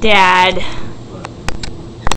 Dad.